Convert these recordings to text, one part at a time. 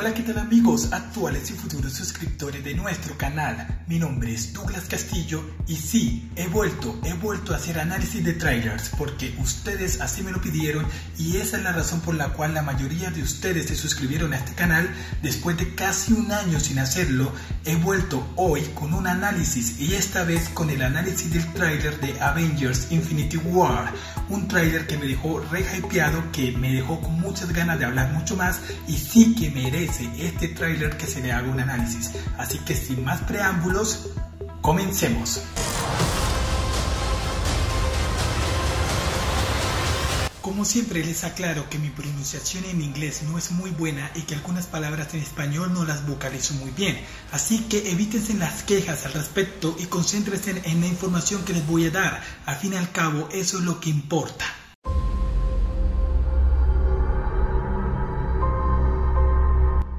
Hola, ¿qué tal amigos actuales y futuros suscriptores de nuestro canal? Mi nombre es Douglas Castillo y sí, he vuelto, he vuelto a hacer análisis de trailers porque ustedes así me lo pidieron y esa es la razón por la cual la mayoría de ustedes se suscribieron a este canal. Después de casi un año sin hacerlo, he vuelto hoy con un análisis y esta vez con el análisis del trailer de Avengers Infinity War. Un trailer que me dejó re hypeado, que me dejó con muchas ganas de hablar mucho más y sí que merece este tráiler que se le haga un análisis. Así que sin más preámbulos, comencemos. Como siempre les aclaro que mi pronunciación en inglés no es muy buena y que algunas palabras en español no las vocalizo muy bien, así que evítense las quejas al respecto y concéntrense en la información que les voy a dar. Al fin y al cabo, eso es lo que importa.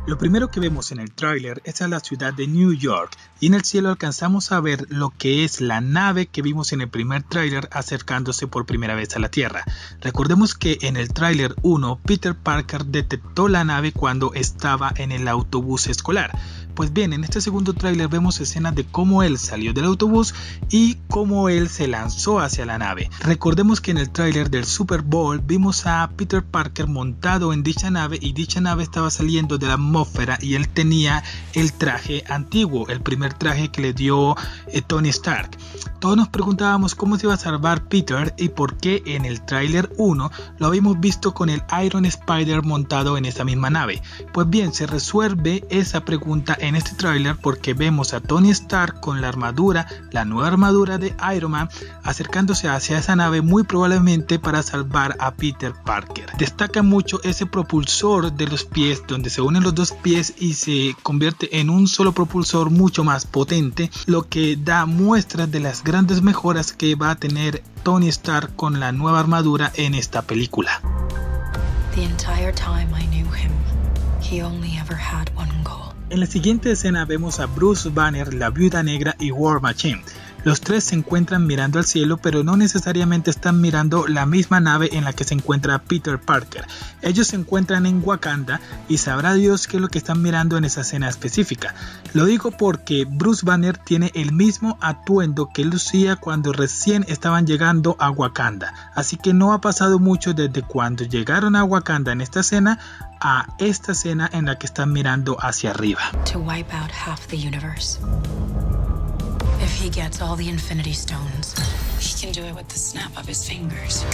Lo primero que vemos en el tráiler es a la ciudad de New York y en el cielo alcanzamos a ver lo que es la nave que vimos en el primer tráiler acercándose por primera vez a la Tierra. Recordemos que en el tráiler 1 Peter Parker detectó la nave cuando estaba en el autobús escolar. Pues bien, en este segundo tráiler vemos escenas de cómo él salió del autobús y cómo él se lanzó hacia la nave. Recordemos que en el tráiler del Super Bowl vimos a Peter Parker montado en dicha nave y dicha nave estaba saliendo de la atmósfera y él tenía el traje antiguo, el primer traje que le dio eh, Tony Stark. Todos nos preguntábamos cómo se iba a salvar Peter y por qué en el tráiler 1 lo habíamos visto con el Iron Spider montado en esa misma nave. Pues bien, se resuelve esa pregunta en este tráiler porque vemos a Tony Stark con la armadura, la nueva armadura de Iron Man, acercándose hacia esa nave muy probablemente para salvar a Peter Parker. Destaca mucho ese propulsor de los pies donde se unen los dos pies y se convierte en un solo propulsor mucho más potente, lo que da muestras de las grandes mejoras que va a tener Tony Stark con la nueva armadura en esta película. En la siguiente escena vemos a Bruce Banner, la Viuda Negra y War Machine. Los tres se encuentran mirando al cielo, pero no necesariamente están mirando la misma nave en la que se encuentra Peter Parker. Ellos se encuentran en Wakanda y sabrá Dios qué es lo que están mirando en esa escena específica. Lo digo porque Bruce Banner tiene el mismo atuendo que lucía cuando recién estaban llegando a Wakanda, así que no ha pasado mucho desde cuando llegaron a Wakanda en esta escena a esta escena en la que están mirando hacia arriba. He gets all the Infinity Stones, he can do it with the snap of his fingers.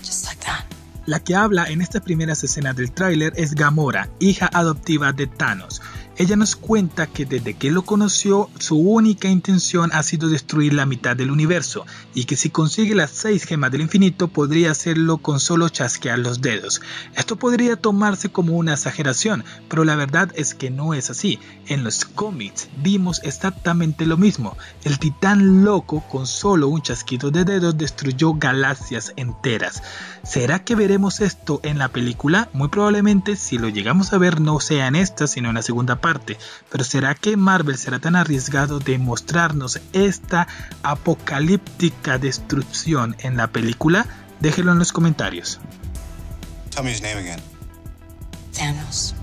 Just like that. La que habla en estas primeras escenas del tráiler es Gamora, hija adoptiva de Thanos, ella nos cuenta que desde que lo conoció su única intención ha sido destruir la mitad del universo y que si consigue las seis gemas del infinito podría hacerlo con solo chasquear los dedos. Esto podría tomarse como una exageración, pero la verdad es que no es así. En los cómics vimos exactamente lo mismo. El titán loco con solo un chasquido de dedos destruyó galaxias enteras. ¿Será que veremos esto en la película? Muy probablemente si lo llegamos a ver no sea en esta sino en la segunda parte, pero ¿será que Marvel será tan arriesgado de mostrarnos esta apocalíptica destrucción en la película? Déjelo en los comentarios. Thanos.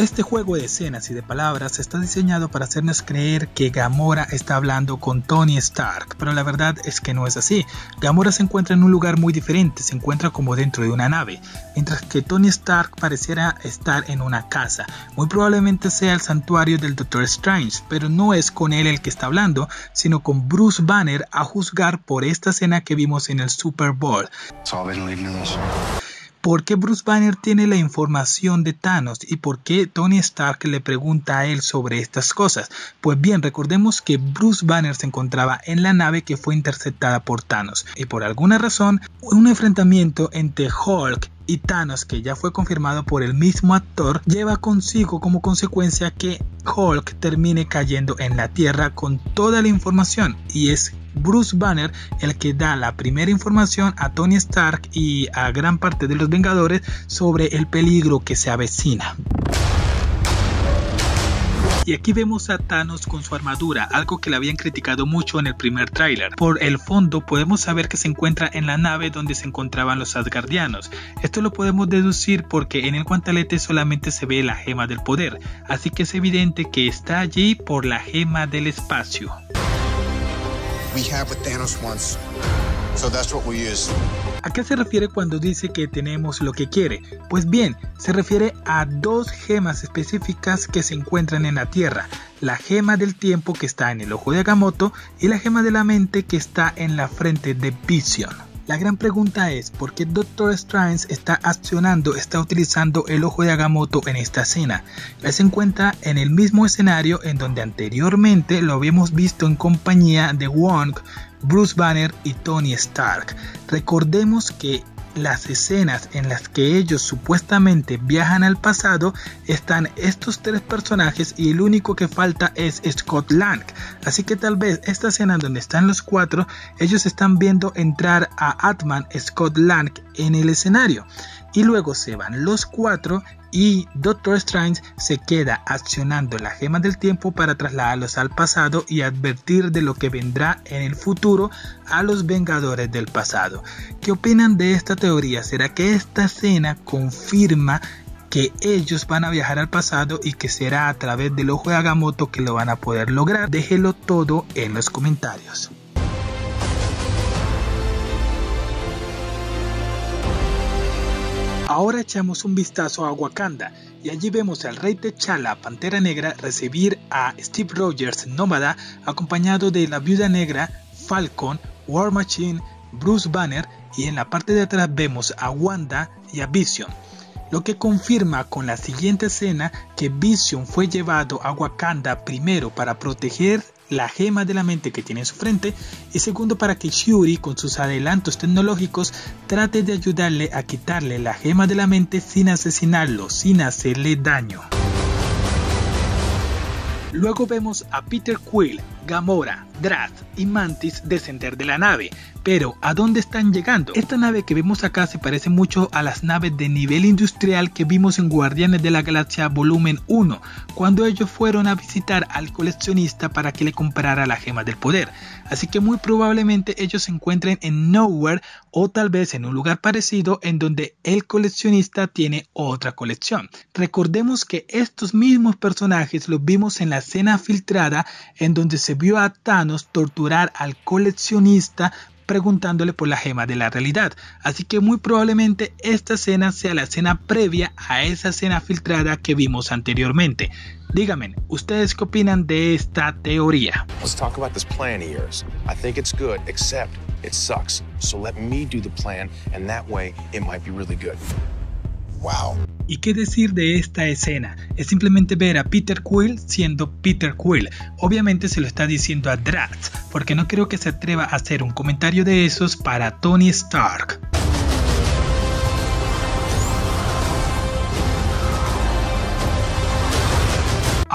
Este juego de escenas y de palabras está diseñado para hacernos creer que Gamora está hablando con Tony Stark, pero la verdad es que no es así. Gamora se encuentra en un lugar muy diferente, se encuentra como dentro de una nave, mientras que Tony Stark pareciera estar en una casa. Muy probablemente sea el santuario del Doctor Strange, pero no es con él el que está hablando, sino con Bruce Banner a juzgar por esta escena que vimos en el Super Bowl. ¿Por qué Bruce Banner tiene la información de Thanos y por qué Tony Stark le pregunta a él sobre estas cosas? Pues bien, recordemos que Bruce Banner se encontraba en la nave que fue interceptada por Thanos y por alguna razón un enfrentamiento entre Hulk y Thanos, que ya fue confirmado por el mismo actor, lleva consigo como consecuencia que Hulk termine cayendo en la Tierra con toda la información y es Bruce Banner el que da la primera información a Tony Stark y a gran parte de los Vengadores sobre el peligro que se avecina. Y aquí vemos a Thanos con su armadura, algo que le habían criticado mucho en el primer tráiler. Por el fondo podemos saber que se encuentra en la nave donde se encontraban los Asgardianos. Esto lo podemos deducir porque en el guantelete solamente se ve la gema del poder, así que es evidente que está allí por la gema del espacio. ¿A qué se refiere cuando dice que tenemos lo que quiere? Pues bien, se refiere a dos gemas específicas que se encuentran en la Tierra. La gema del tiempo que está en el ojo de Agamotto y la gema de la mente que está en la frente de Vision. La gran pregunta es por qué Doctor Strange está accionando, está utilizando el ojo de Agamotto en esta escena. Se encuentra en el mismo escenario en donde anteriormente lo habíamos visto en compañía de Wong, Bruce Banner y Tony Stark. Recordemos que las escenas en las que ellos supuestamente viajan al pasado están estos tres personajes y el único que falta es Scott Lang. Así que tal vez esta escena donde están los cuatro, ellos están viendo entrar a Atman, Scott Lang en el escenario y luego se van los cuatro y Doctor Strange se queda accionando la gema del tiempo para trasladarlos al pasado y advertir de lo que vendrá en el futuro a los Vengadores del pasado. ¿Qué opinan de esta teoría? ¿Será que esta escena confirma que ellos van a viajar al pasado y que será a través del ojo de Agamotto que lo van a poder lograr? Déjelo todo en los comentarios. Ahora echamos un vistazo a Wakanda y allí vemos al rey T'Challa, Pantera Negra, recibir a Steve Rogers, Nómada, acompañado de la Viuda Negra, Falcon, War Machine, Bruce Banner y en la parte de atrás vemos a Wanda y a Vision lo que confirma con la siguiente escena que Vision fue llevado a Wakanda primero para proteger la gema de la mente que tiene en su frente y segundo para que Shuri con sus adelantos tecnológicos trate de ayudarle a quitarle la gema de la mente sin asesinarlo, sin hacerle daño. Luego vemos a Peter Quill, Gamora, Drath y Mantis descender de la nave, pero, ¿a dónde están llegando? Esta nave que vemos acá se parece mucho a las naves de nivel industrial que vimos en Guardianes de la Galaxia Volumen 1, cuando ellos fueron a visitar al coleccionista para que le comprara la gema del poder. Así que muy probablemente ellos se encuentren en Nowhere o tal vez en un lugar parecido en donde el coleccionista tiene otra colección. Recordemos que estos mismos personajes los vimos en la escena filtrada en donde se vio a Thanos torturar al coleccionista preguntándole por la gema de la realidad. Así que muy probablemente esta escena sea la escena previa a esa escena filtrada que vimos anteriormente. Díganme, ¿ustedes qué opinan de esta teoría? Let's talk about this plan of yours. I think it's good, except it sucks. So let me do the plan, and that way it might be really good. ¿Y qué decir de esta escena? Es simplemente ver a Peter Quill siendo Peter Quill. Obviamente se lo está diciendo a Drax, porque no creo que se atreva a hacer un comentario de esos para Tony Stark.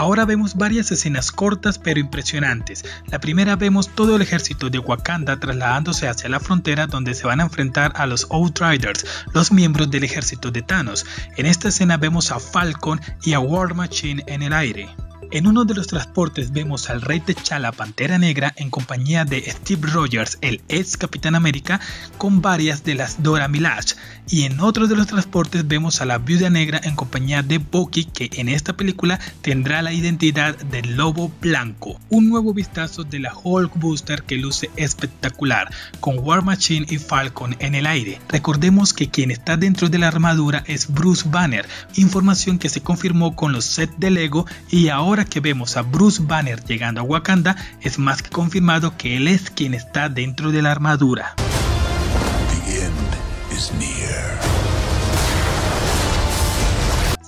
Ahora vemos varias escenas cortas pero impresionantes. La primera vemos todo el ejército de Wakanda trasladándose hacia la frontera donde se van a enfrentar a los Outriders, los miembros del ejército de Thanos. En esta escena vemos a Falcon y a War Machine en el aire. En uno de los transportes vemos al rey T'Challa Pantera Negra en compañía de Steve Rogers, el ex Capitán América, con varias de las Dora Milaje. Y en otro de los transportes vemos a la Viuda Negra en compañía de Bucky, que en esta película tendrá la identidad del Lobo Blanco. Un nuevo vistazo de la Hulk Booster que luce espectacular, con War Machine y Falcon en el aire. Recordemos que quien está dentro de la armadura es Bruce Banner, información que se confirmó con los sets de Lego y ahora que vemos a Bruce Banner llegando a Wakanda, es más que confirmado que él es quien está dentro de la armadura. near.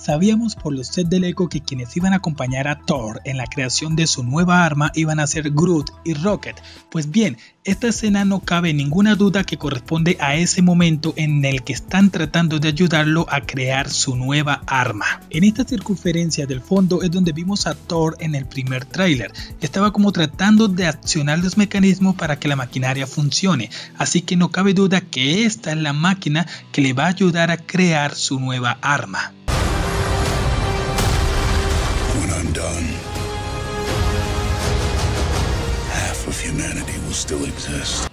Sabíamos por los sets del eco que quienes iban a acompañar a Thor en la creación de su nueva arma iban a ser Groot y Rocket. Pues bien, esta escena no cabe ninguna duda que corresponde a ese momento en el que están tratando de ayudarlo a crear su nueva arma. En esta circunferencia del fondo es donde vimos a Thor en el primer tráiler. Estaba como tratando de accionar los mecanismos para que la maquinaria funcione, así que no cabe duda que esta es la máquina que le va a ayudar a crear su nueva arma. undone.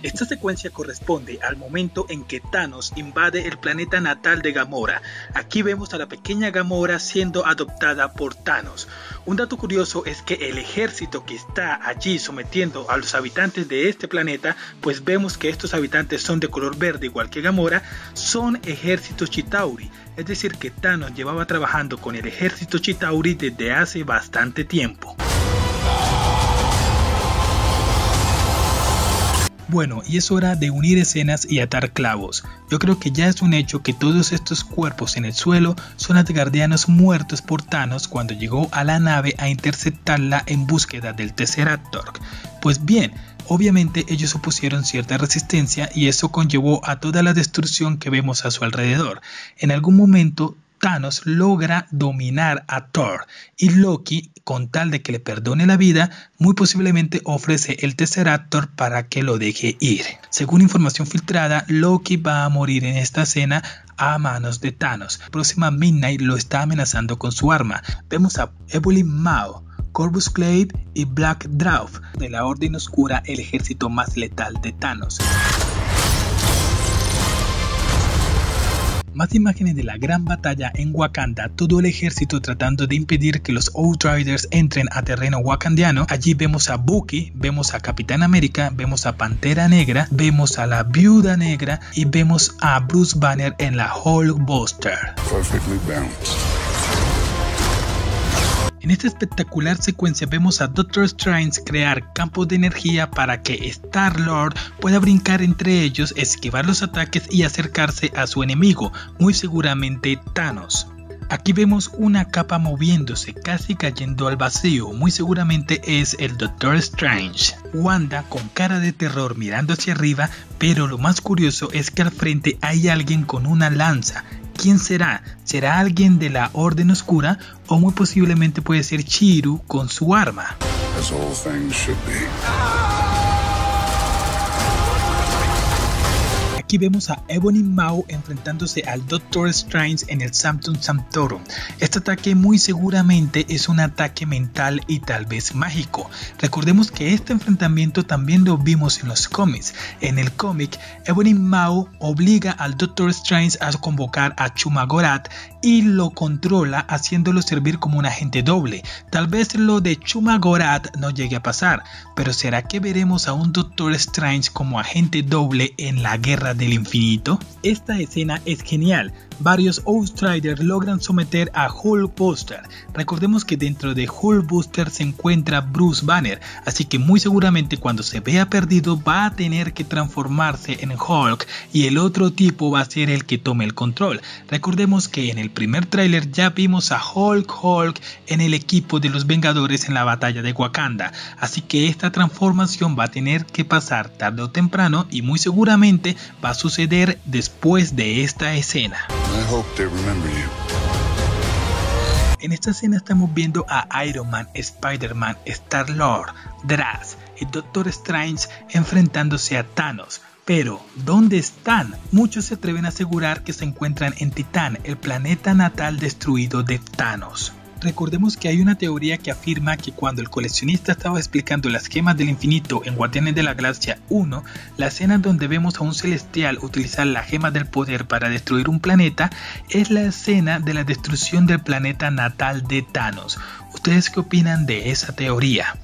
Esta secuencia corresponde al momento en que Thanos invade el planeta natal de Gamora. Aquí vemos a la pequeña Gamora siendo adoptada por Thanos. Un dato curioso es que el ejército que está allí sometiendo a los habitantes de este planeta, pues vemos que estos habitantes son de color verde igual que Gamora, son ejércitos Chitauri. Es decir, que Thanos llevaba trabajando con el ejército Chitauri desde hace bastante tiempo. Bueno, y es hora de unir escenas y atar clavos. Yo creo que ya es un hecho que todos estos cuerpos en el suelo son asgardianos muertos por Thanos cuando llegó a la nave a interceptarla en búsqueda del Tesseractor. Pues bien, obviamente ellos opusieron cierta resistencia y eso conllevó a toda la destrucción que vemos a su alrededor. En algún momento Thanos logra dominar a Thor y Loki, con tal de que le perdone la vida, muy posiblemente ofrece el Tesseractor para que lo deje ir. Según información filtrada, Loki va a morir en esta escena a manos de Thanos. próxima Midnight lo está amenazando con su arma. Vemos a Evelyn Mao, Corvus Glaive y Black Dwarf de la Orden Oscura, el ejército más letal de Thanos. Más imágenes de la gran batalla en Wakanda, todo el ejército tratando de impedir que los Outriders entren a terreno wakandiano. Allí vemos a Bucky, vemos a Capitán América, vemos a Pantera Negra, vemos a la Viuda Negra y vemos a Bruce Banner en la Hulkbuster. En esta espectacular secuencia vemos a Doctor Strange crear campos de energía para que Star-Lord pueda brincar entre ellos, esquivar los ataques y acercarse a su enemigo, muy seguramente Thanos. Aquí vemos una capa moviéndose, casi cayendo al vacío, muy seguramente es el Doctor Strange. Wanda con cara de terror mirando hacia arriba, pero lo más curioso es que al frente hay alguien con una lanza, ¿Quién será? ¿Será alguien de la Orden Oscura o muy posiblemente puede ser Chiru con su arma? Aquí vemos a Ebony Maw enfrentándose al Doctor Strange en el Sanctum Sanctorum. Este ataque muy seguramente es un ataque mental y tal vez mágico. Recordemos que este enfrentamiento también lo vimos en los cómics. En el cómic, Ebony Maw obliga al Doctor Strange a convocar a Chumagorat y lo controla haciéndolo servir como un agente doble. Tal vez lo de Chumagorat no llegue a pasar, pero ¿será que veremos a un Doctor Strange como agente doble en la guerra del infinito? Esta escena es genial. Varios Outriders logran someter a Hulkbuster. Recordemos que dentro de Hulkbuster se encuentra Bruce Banner, así que muy seguramente cuando se vea perdido va a tener que transformarse en Hulk y el otro tipo va a ser el que tome el control. Recordemos que en el primer tráiler ya vimos a Hulk Hulk en el equipo de los Vengadores en la batalla de Wakanda, así que esta transformación va a tener que pasar tarde o temprano y muy seguramente va a suceder después de esta escena. En esta escena estamos viendo a Iron Man, Spider-Man, Star-Lord, Drax y Doctor Strange enfrentándose a Thanos. Pero, ¿dónde están? Muchos se atreven a asegurar que se encuentran en Titán, el planeta natal destruido de Thanos. Recordemos que hay una teoría que afirma que cuando el coleccionista estaba explicando las gemas del infinito en Guardianes de la Galaxia 1, la escena donde vemos a un celestial utilizar la gema del poder para destruir un planeta es la escena de la destrucción del planeta natal de Thanos. ¿Ustedes qué opinan de esa teoría?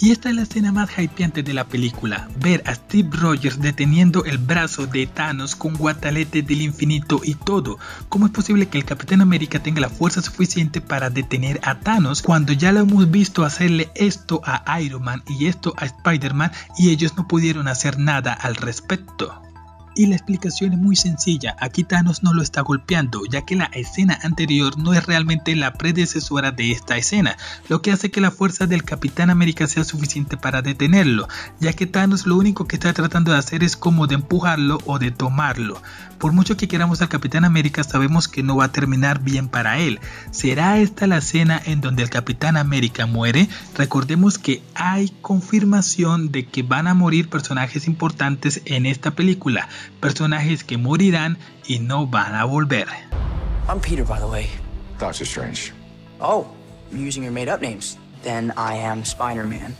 Y esta es la escena más hypeante de la película, ver a Steve Rogers deteniendo el brazo de Thanos con guatalete del infinito y todo. ¿Cómo es posible que el Capitán América tenga la fuerza suficiente para detener a Thanos cuando ya lo hemos visto hacerle esto a Iron Man y esto a Spider-Man y ellos no pudieron hacer nada al respecto? Y la explicación es muy sencilla, aquí Thanos no lo está golpeando, ya que la escena anterior no es realmente la predecesora de esta escena, lo que hace que la fuerza del Capitán América sea suficiente para detenerlo, ya que Thanos lo único que está tratando de hacer es como de empujarlo o de tomarlo. Por mucho que queramos al Capitán América, sabemos que no va a terminar bien para él. ¿Será esta la escena en donde el Capitán América muere? Recordemos que hay confirmación de que van a morir personajes importantes en esta película. Personajes que morirán y no van a volver. I'm Peter, by the way. Doctor Strange. Oh, you're using your made-up names. Then I am Spider-Man.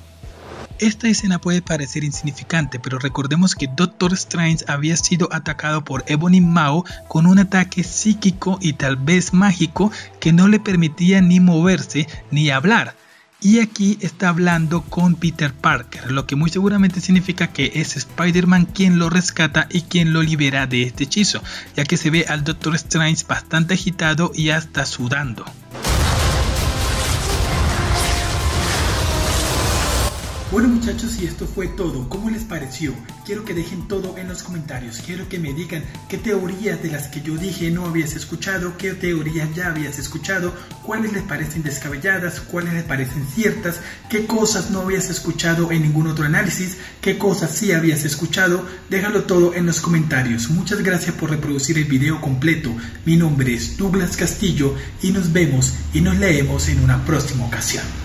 Esta escena puede parecer insignificante, pero recordemos que Doctor Strange había sido atacado por Ebony Mao con un ataque psíquico y tal vez mágico que no le permitía ni moverse ni hablar. Y aquí está hablando con Peter Parker, lo que muy seguramente significa que es Spider-Man quien lo rescata y quien lo libera de este hechizo, ya que se ve al Doctor Strange bastante agitado y hasta sudando. Bueno muchachos y esto fue todo, ¿cómo les pareció? Quiero que dejen todo en los comentarios, quiero que me digan qué teorías de las que yo dije no habías escuchado, qué teorías ya habías escuchado, cuáles les parecen descabelladas, cuáles les parecen ciertas, qué cosas no habías escuchado en ningún otro análisis, qué cosas sí habías escuchado, déjalo todo en los comentarios. Muchas gracias por reproducir el video completo, mi nombre es Douglas Castillo y nos vemos y nos leemos en una próxima ocasión.